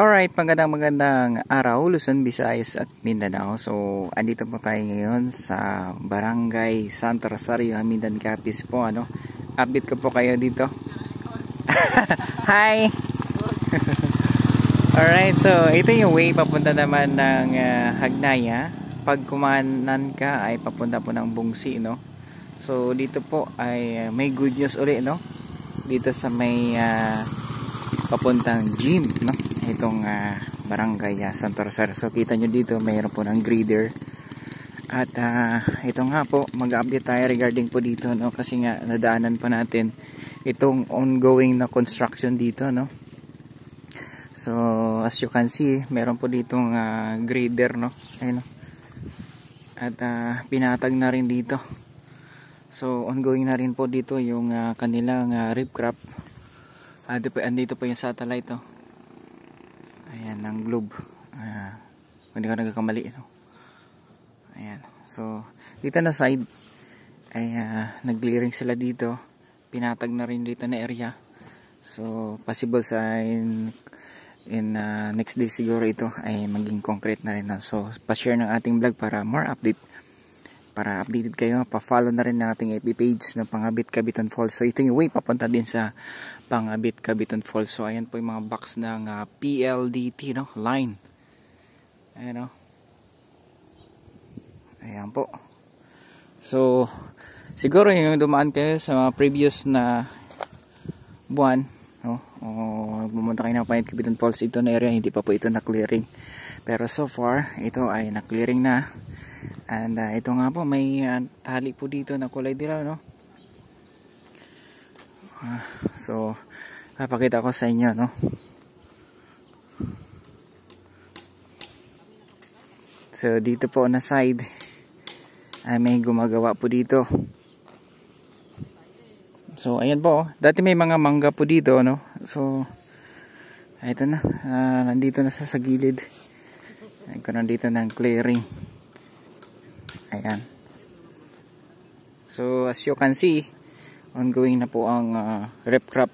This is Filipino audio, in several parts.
Alright, magandang magandang araw, Luzon, Visayas at Mindanao. So, andito po tayo ngayon sa Barangay Santa Rosario, Mindan Capiz po. Ano? Update ko po kayo dito. Hi! Alright, so ito yung way papunta naman ng uh, Hagnaya. Pag kumanan ka ay papunta po ng Bungsi, no? So, dito po ay uh, may good news ulit, no? Dito sa may uh, papuntang gym, no? Itong uh, barangay uh, Santo Rosario. So kita nyo dito mayroon po ng grader. At uh, ito nga po mag-update tayo regarding po dito no kasi nga nadaanan pa natin itong ongoing na construction dito no. So as you can see meron po ditong uh, grader no. Ayun no. At uh, pinatag na rin dito. So ongoing na rin po dito yung uh, kanilang uh, rip crop. Uh, andito po yung satellite oh globe. Uh, hindi ko nagkakamali no? ayan. So dito na side. Ay uh, nag-clearing sila dito. Pinatag na rin dito na area. So possible sa in, in uh, next day siguro ito ay maging concrete na rin no? so pa-share ng ating vlog para more update para updated kayo. Pa-follow na rin ng ating FB page ng Pangabit Cabiton Falls. So ito yung way papunta din sa Pangabit Cabiton Falls so ayan po yung mga box ng uh, PLDT no? Line. Ayan o ayan po. So siguro yung dumaan kayo sa mga previous na buwan no? O pumunta kayo ng Pangabit Cabiton Falls. Ito na area hindi pa po ito na clearing pero so far ito ay na clearing na. And uh, ito nga po, may uh, tali po dito na kulay dilaw, no? Uh, so, papakita ko sa inyo, no? So, dito po na side, ay may gumagawa po dito. So, ayan po, oh. dati may mga mangga po dito, no? So, ito na, uh, nandito na sa, sa gilid. Ay, nandito ng clearing ayan so as you can see ongoing na po ang uh, rep crop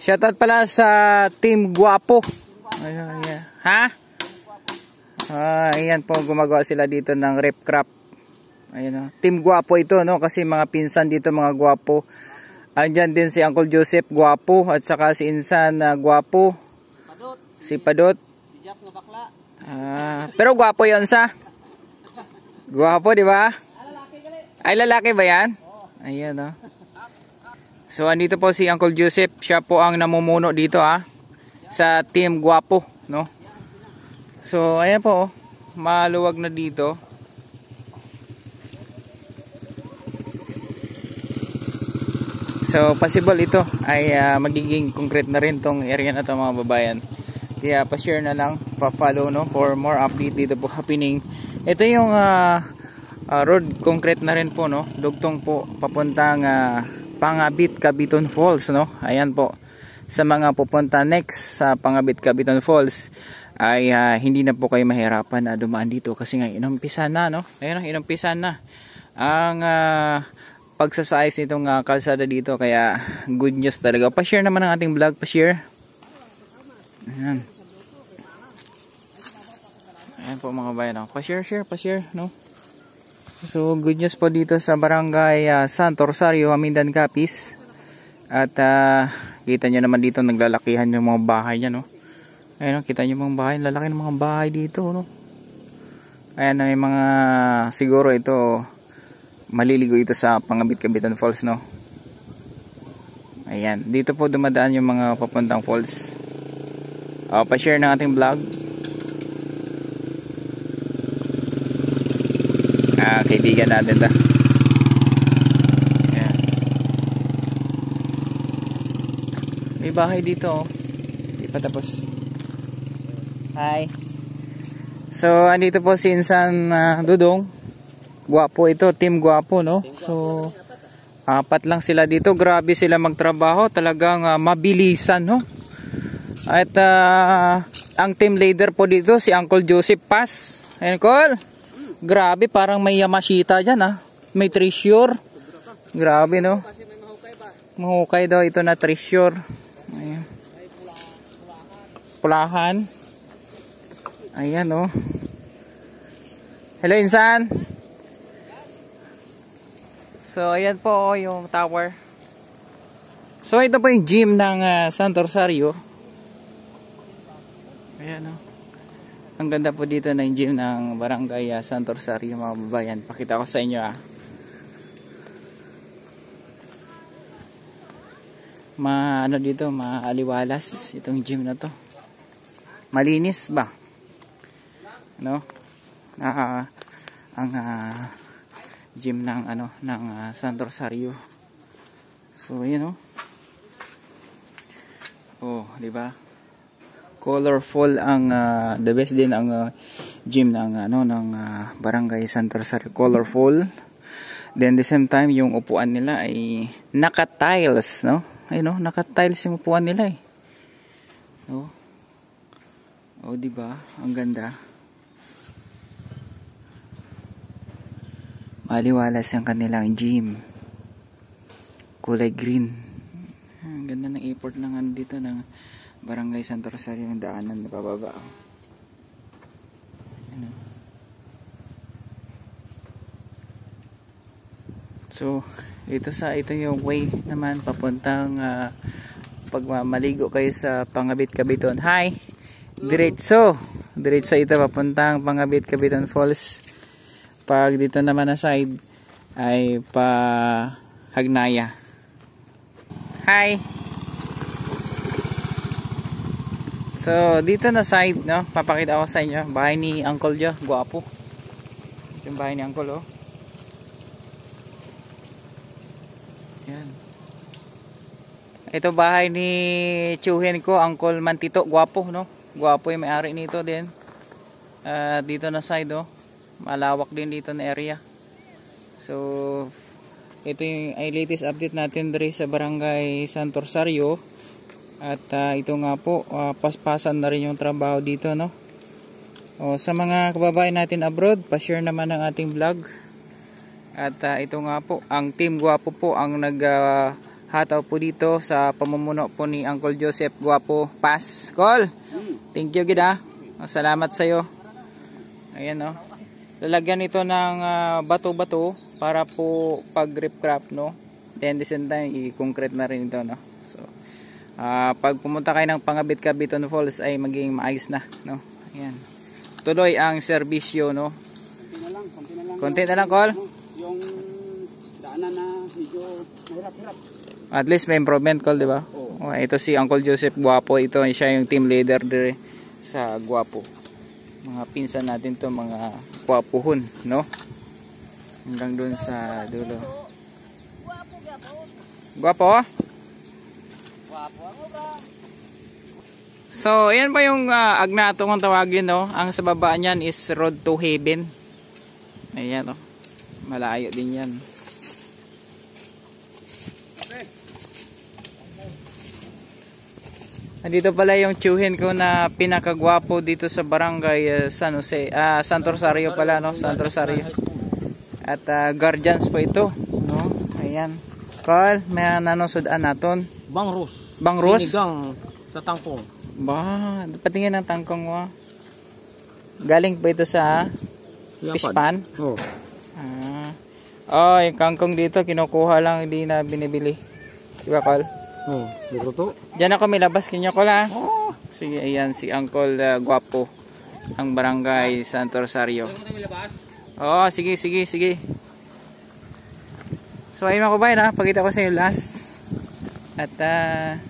shoutout pala sa team guwapo ayan, ayan. ha uh, ayan po gumagawa sila dito ng rep crop ayan, uh, team guwapo ito no kasi mga pinsan dito mga guwapo Andyan din si Uncle Joseph Guapo at saka si Insan uh, Guapo. Padot. Si Padot. Si Jack na bakla. Ah, pero gwapo 'yon sa. Gwapo, di ba? Ay lalaki ba 'yan? Ayun oh. So andito po si Uncle Joseph, siya po ang namumuno dito ah sa team gwapo, no? So ayan po, oh. maluwag na dito. So possible ito ay uh, magiging concrete na rin tong area na to mga babayan. Kaya pa-share na lang, pa-follow no for more update dito po happening. Ito yung uh, uh, road concrete na rin po no. Dugtong po papuntang uh, Pangabit Cabiton Falls no. Ayan po. Sa mga pupunta next sa Pangabit Cabiton Falls ay uh, hindi na po kayo mahirapan na dumaan dito kasi nga inumpisa na no. Ayun inumpisa na. Ang uh, pagsasayos nitong uh, kalsada dito kaya good news talaga. Pa-share naman ang ating vlog, pa-share. Ayan. Ayan po mga bayan. Pa-share, share, pa-share, no? So, good news po dito sa barangay uh, Santo Rosario, Amindan Capiz. At uh, kita nyo naman dito naglalakihan yung mga bahay niya, no? Ayan, kita nyo mga bahay. Lalaki ng mga bahay dito, no? Ayan, may mga siguro ito maliligo ito sa Pangabit-Kabitan Falls, no? Ayan, dito po dumadaan yung mga papuntang falls uh, pa-share ng ating vlog ah, kaibigan natin ta Ayan. may bahay dito oh. hindi tapos. Hi. So andito po si Insan uh, Dudong. Guwapo ito team guwapo no? So apat lang sila dito. Grabe sila magtrabaho. Talagang uh, mabilisan no? At uh, ang team leader po dito si Uncle Joseph Paz. Uncle, grabe parang may Yamashita dyan ah. May treasure. Grabe no. Mahukay daw ito na treasure. Ayan. pulahan. Ayan oh. Hello Insan. So ayan po oh, yung tower. So ito po yung gym ng uh, Santo Rosario. Ayan oh. Ang ganda po dito ng gym ng Barangay uh, Santo Rosario mga babayan. Pakita ko sa inyo ah. Ma ano dito, maaliwalas itong gym na to. Malinis ba? No? Ah, ang uh, gym ng ano ng uh, Santo Rosario. So, ayan oh. Oh, di ba? Colorful ang uh, the best din ang uh, gym ng ano ng uh, Barangay Santo Rosario. Colorful. Then the same time yung upuan nila ay naka-tiles, no? Ayun no, naka-tiles yung upuan nila eh. Oh. Oh, di ba? Ang ganda. Maliwalas ang kanilang gym. Kulay green. Ang ganda ng airport ng ano dito ng Barangay Santo Rosario ng daanan na pababa. Ano? So, ito sa ito yung way naman papuntang uh, pag maligo kayo sa Pangabit Kabiton. Hi. Diretso. Diretso ito papuntang Pangabit Kabiton Falls. Pag dito naman na side ay pa Hagnaya. Hi. So, dito na side, no? Papakita ko sa inyo. Bahay ni Uncle Jo. Guwapo. Yung bahay ni Uncle, oh. Yan. Ito bahay ni Chuhin ko, Uncle Mantito, guwapo, no? Guwapo yung may-ari nito din. Uh, dito na side, oh. Malawak din dito na area. So, ito yung latest update natin diri sa Barangay Santo Rosario. At uh, ito nga po, uh, paspasan na rin yung trabaho dito, no? O, sa mga kababayan natin abroad, pa-share naman ng ating vlog. At uh, ito nga po, ang team Guapo po ang naghataw uh, po dito sa pamumuno po ni Uncle Joseph Guapo Pass. Call! Thank you gida. Salamat sa iyo. Ayan no. Lalagyan ito ng bato-bato uh, para po pag rip crop no. Then the same time i-concrete na rin ito no. So uh, pag pumunta kayo ng Pangabit Cabiton Falls ay maging maayos na no. Ayan. Tuloy ang serbisyo no. Konti na lang, konti na lang. Konti na lang, Col. Yung daanan na medyo mahirap-hirap. At least may improvement call, di ba? Oo. Oh, ito si Uncle Joseph Guapo. Ito siya yung team leader dire sa Guapo. Mga pinsan natin to mga guapuhon, no? Hanggang doon sa dulo. Guapo? Ako ba? So, ayan pa yung uh, agnato kung tawagin, no? Ang sa baba niyan is Road to Heaven. Ayan, no? Malayo din yan. Andito pala yung tsuhin ko na pinakagwapo dito sa barangay uh, San Jose. Ah, Santo Rosario pala, no? Santo Rosario. At uh, guardians po ito, no? Ayan. Carl, may nanosudan naton. Bangrus. Bangrus? Sinigang sa tangkong. Ba, patingin ng tangkong mo. Galing pa ito sa fish pan? Oo. Ah. Oh, yung kangkong dito kinukuha lang, hindi na binibili. Di ba, Carl? Oo, luto. Diyan ako may labas kinyo ko la. Oo. Sige, ayan si Uncle uh, Guapo. Ang barangay Santo Rosario. Oo, sige, sige, sige. So, ayun mga kabayan ha. Pagkita ko sa inyo last. At, uh,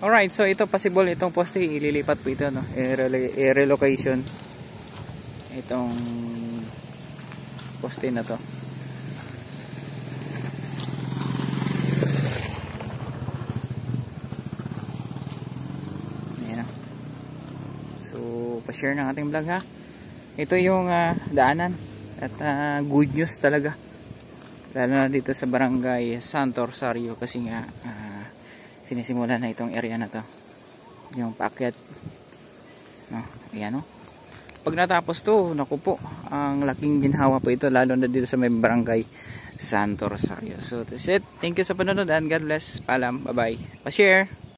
alright. So, ito possible. Itong poste, ililipat po ito. No? I-relocation. Itong poste na to. Ayan. So, pa-share ng ating vlog ha. Ito yung uh, daanan. At uh, good news talaga. Lalo na dito sa barangay Santo Rosario kasi nga uh, sinisimula na itong area na to. Yung paakyat. No, ayan no. Pag natapos to, naku po, ang laking ginhawa po ito lalo na dito sa may barangay Santo Rosario. So that's it. Thank you sa panonood and God bless. Paalam. Bye-bye. Pa-share.